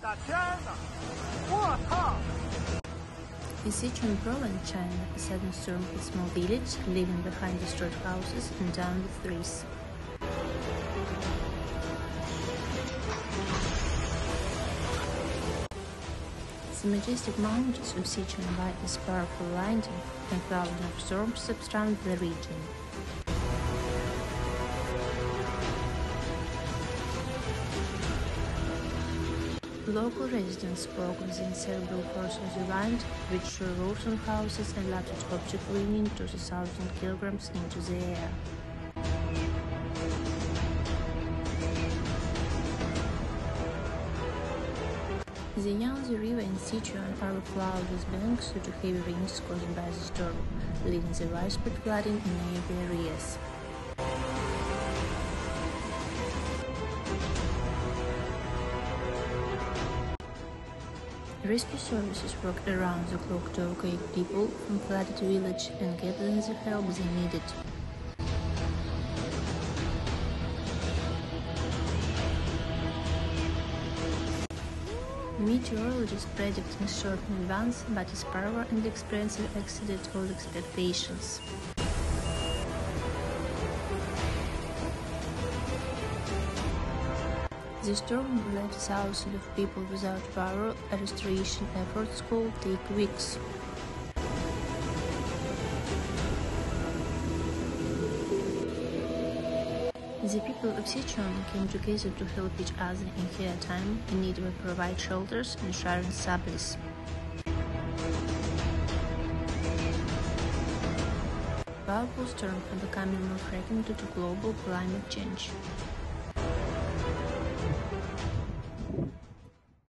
的天哪！我操！ In Sichuan province, China, a sudden storm hit small village, leaving behind destroyed houses and down with trees. The majestic mountains of Sichuan witness powerful lightning and thousands of storms surround the region. Local residents spoke within cerebral force of the wind, which threw roofs houses and large object leaning to the thousand kilograms into the air. The Yangtze River in Sichuan overflowed with banks due to heavy rains caused by the storm, leading to widespread flooding in many areas. Rescue services worked around the clock to evacuate people from flooded village and get them the help they needed. Meteorologists predict short advance, but its power and experience exceeded all expectations. The storm left thousands of people without power. Restoration efforts could take weeks. The people of Sichuan came together to help each other in their time in need to provide shelters and sharing supplies. Powerful storm are becoming more frequent due to global climate change.